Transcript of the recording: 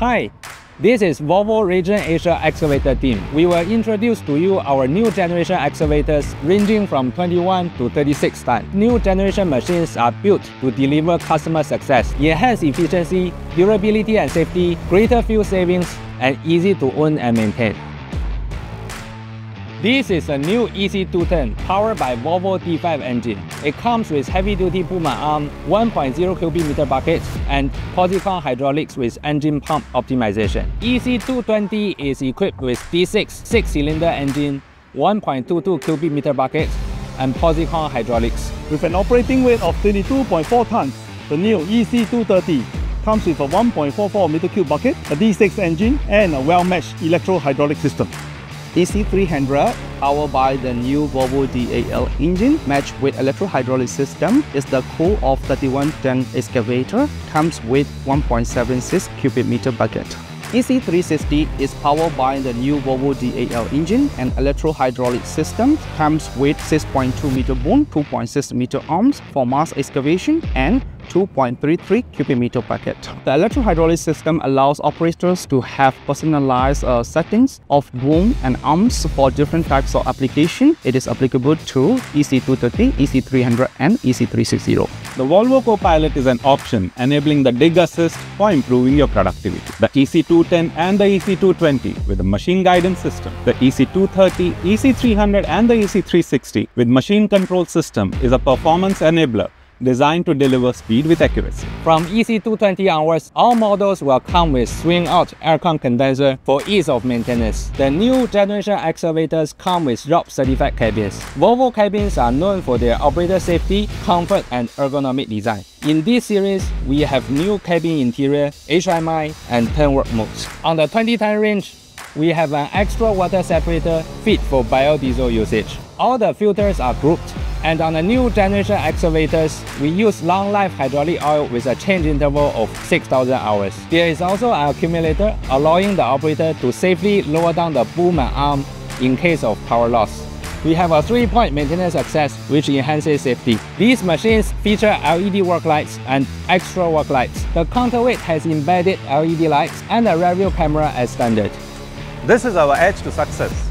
Hi, this is Volvo Region Asia Excavator team. We will introduce to you our new generation excavators ranging from 21 to 36 tons. New generation machines are built to deliver customer success, enhance efficiency, durability and safety, greater fuel savings, and easy to own and maintain. This is a new EC210 powered by Volvo D5 engine. It comes with heavy-duty boom arm, 1.0 cubic meter bucket, and Posicon hydraulics with engine pump optimization. EC220 is equipped with D6 six-cylinder engine, 1.22 cubic meter bucket, and Posicon hydraulics. With an operating weight of 22.4 tons, the new EC230 comes with a 1.44 meter cube bucket, a D6 engine, and a well-matched electro-hydraulic system. EC300, powered by the new Volvo DAL engine, matched with electro-hydraulic system, is the cool of 31-ton excavator, comes with 1.76 cubic meter bucket. EC360 is powered by the new Volvo DAL engine and electro-hydraulic system, comes with 6.2 meter boom, 2.6 meter arms for mass excavation, and 2.33 cubic meter bucket. The electro-hydraulic system allows operators to have personalized uh, settings of boom and arms for different types of application. It is applicable to EC230, EC300 and EC360. The Volvo Copilot is an option enabling the dig assist for improving your productivity. The EC210 and the EC220 with a machine guidance system. The EC230, EC300 and the EC360 with machine control system is a performance enabler designed to deliver speed with accuracy. From EC220 onwards, all models will come with swing-out aircon condenser for ease of maintenance. The new generation excavators come with ROP certified cabins. Volvo cabins are known for their operator safety, comfort and ergonomic design. In this series, we have new cabin interior, HMI and turn work modes. On the 2010 range, we have an extra water separator fit for biodiesel usage. All the filters are grouped and on the new generation excavators, we use long life hydraulic oil with a change interval of 6,000 hours. There is also an accumulator allowing the operator to safely lower down the boom and arm in case of power loss. We have a three-point maintenance access which enhances safety. These machines feature LED work lights and extra work lights. The counterweight has embedded LED lights and a rear view camera as standard. This is our edge to success.